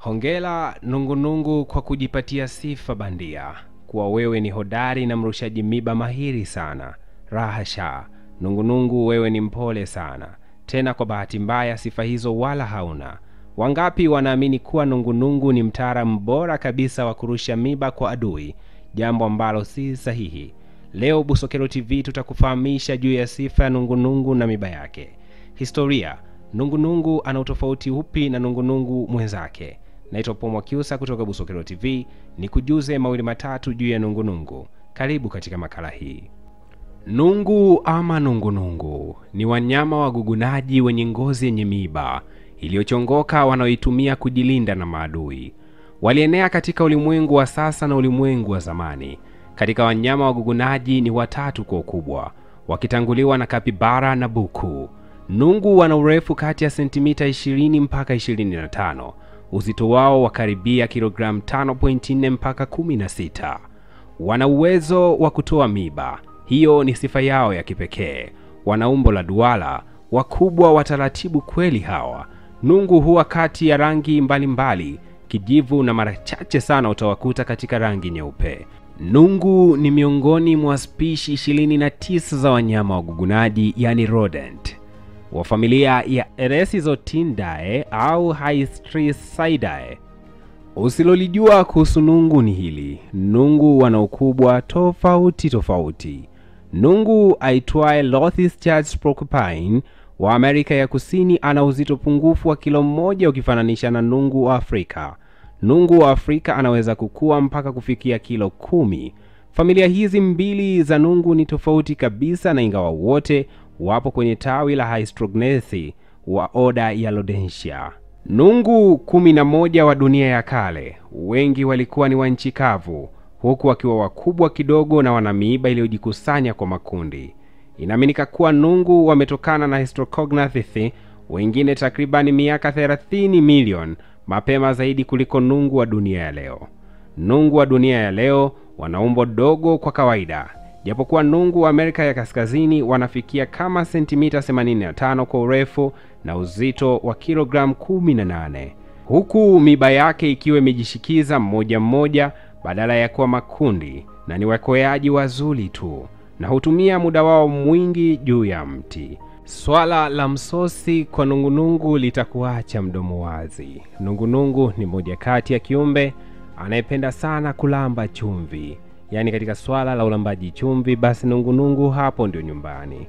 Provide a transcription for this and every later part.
Hongera nungunungu kwa kujipatia sifa bandia kuwa wewe ni hodari na mrushaji miba mahiri sana. Rahasha, nungunungu, wewe ni mpole sana. Tena kwa bahati mbaya sifa hizo wala hauna. Wangapi wanaamini kuwa nungunungu ni mtaalamu bora kabisa wa kurusha miba kwa adui, jambo ambalo si sahihi. Leo Busokelo TV tutakufahamisha juu ya sifa ya nungunungu na miba yake. Historia, nungunungu ana utofauti upi na nungunungu mwenzake? Naitwa Paul Kiusa kutoka Busokelo TV, ni kujuze mawili matatu juu ya nungunungu. Karibu katika makala hii. Nungu ama nungunungu ni wanyama wagugunaji wenye ngozi yenye miiba iliyochongoka wanaoitumia kujilinda na maadui. Walienea katika ulimwengu wa sasa na ulimwengu wa zamani. Katika wanyama wagugunaji ni watatu kwa ukubwa, wakitanguliwa na kapibara na buku. Nungu wana urefu kati ya sentimita 20 mpaka 25, uzito wao wakaribia kilogramu 5.4 mpaka 16. Wana uwezo wa kutoa miba, hiyo ni sifa yao ya kipekee. Wana umbo la duara, wakubwa wa taratibu kweli hawa. Nungu huwa kati ya rangi mbalimbali mbali, kijivu na mara chache sana utawakuta katika rangi nyeupe. Nungu ni miongoni mwa spishi 29 za wanyama wa wagugunaji, yani rodent wa familia ya Eresizotindae au Hystricidae. Usilolijua kuhusu nungu ni hili: nungu wana ukubwa tofauti tofauti. Nungu aitwaye Lothischards porcupine wa Amerika ya Kusini ana uzito pungufu wa kilo mmoja ukifananisha na nungu wa Afrika. Nungu wa Afrika anaweza kukua mpaka kufikia kilo kumi. Familia hizi mbili za nungu ni tofauti kabisa, na ingawa wote wapo kwenye tawi la Hystrognathy wa oda ya Lodentia. Nungu kumi na moja wa dunia ya kale, wengi walikuwa ni wanchi kavu, huku wakiwa wakubwa kidogo na wana miiba iliyojikusanya kwa makundi. Inaaminika kuwa nungu wametokana na Hystrognathisi wengine takribani miaka 30 milioni mapema zaidi kuliko nungu wa dunia ya leo. Nungu wa dunia ya leo wana umbo dogo kwa kawaida, japokuwa nungu wa Amerika ya Kaskazini wanafikia kama sentimita 85 kwa urefu na uzito wa kilogramu 18, huku miba yake ikiwa imejishikiza mmoja mmoja badala ya kuwa makundi, na ni wakoeaji wazuri tu na hutumia muda wao mwingi juu ya mti. Swala la msosi kwa nungunungu litakuacha mdomo wazi. Nungunungu ni moja kati ya kiumbe anayependa sana kulamba chumvi, yaani katika swala la ulambaji chumvi, basi nungunungu hapo ndio nyumbani.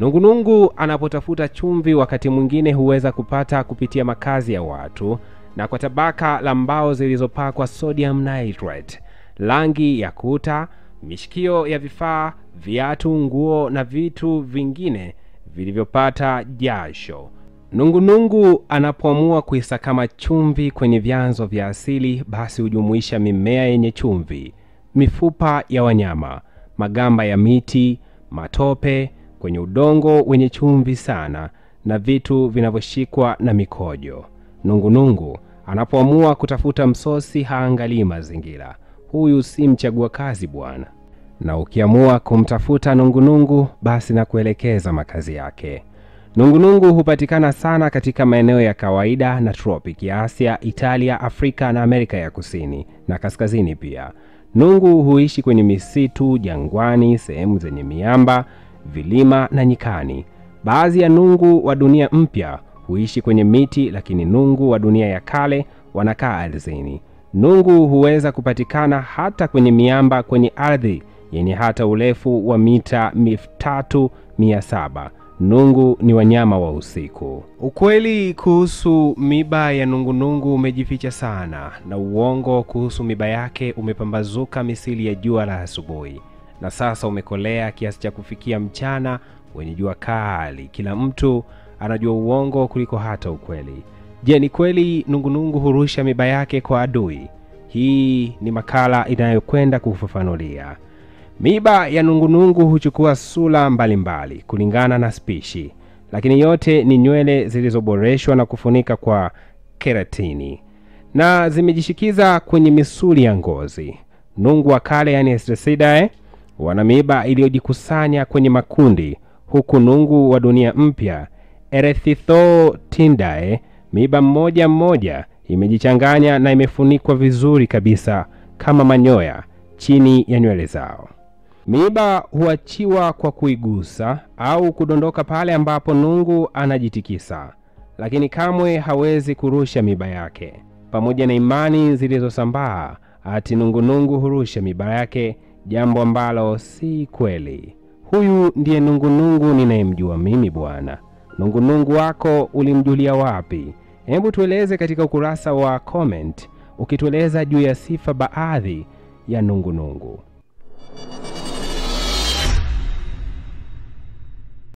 Nungunungu anapotafuta chumvi, wakati mwingine huweza kupata kupitia makazi ya watu na kwa tabaka la mbao zilizopakwa sodium nitrate, rangi ya kuta, mishikio ya vifaa, viatu, nguo na vitu vingine vilivyopata jasho. Nungunungu anapoamua kuisakama chumvi kwenye vyanzo vya asili, basi hujumuisha mimea yenye chumvi, mifupa ya wanyama, magamba ya miti, matope kwenye udongo wenye chumvi sana, na vitu vinavyoshikwa na mikojo. Nungunungu anapoamua kutafuta msosi haangalii mazingira. Huyu si mchagua kazi bwana. Na ukiamua kumtafuta nungunungu, basi na kuelekeza makazi yake. Nungunungu hupatikana sana katika maeneo ya kawaida na tropiki ya Asia, Italia, Afrika na Amerika ya Kusini na Kaskazini pia. Nungu huishi kwenye misitu, jangwani, sehemu zenye miamba, vilima na nyikani. Baadhi ya nungu wa dunia mpya huishi kwenye miti, lakini nungu wa dunia ya kale wanakaa ardhini. Nungu huweza kupatikana hata kwenye miamba kwenye ardhi yenye hata urefu wa mita elfu tatu mia saba. Nungu ni wanyama wa usiku. Ukweli kuhusu miba ya nungunungu umejificha sana, na uongo kuhusu miba yake umepambazuka misili ya jua la asubuhi, na sasa umekolea kiasi cha kufikia mchana wenye jua kali. Kila mtu anajua uongo kuliko hata ukweli. Je, ni kweli nungunungu hurusha miba yake kwa adui? Hii ni makala inayokwenda kufafanulia. Miba ya nungunungu huchukua sura mbalimbali kulingana na spishi, lakini yote ni nywele zilizoboreshwa na kufunika kwa keratini na zimejishikiza kwenye misuli ya ngozi. Nungu wa kale, yani Stresidae, wana miba iliyojikusanya kwenye makundi, huku nungu wa dunia mpya Erethithotindae miba mmoja mmoja imejichanganya na imefunikwa vizuri kabisa kama manyoya chini ya nywele zao. Miiba huachiwa kwa kuigusa au kudondoka pale ambapo nungu anajitikisa, lakini kamwe hawezi kurusha miiba yake. Pamoja na imani zilizosambaa ati nungunungu hurusha miiba yake, jambo ambalo si kweli. Huyu ndiye nungunungu ninayemjua mimi Bwana. Nungunungu wako ulimjulia wapi? Hebu tueleze katika ukurasa wa comment, ukitueleza juu ya sifa baadhi ya nungunungu.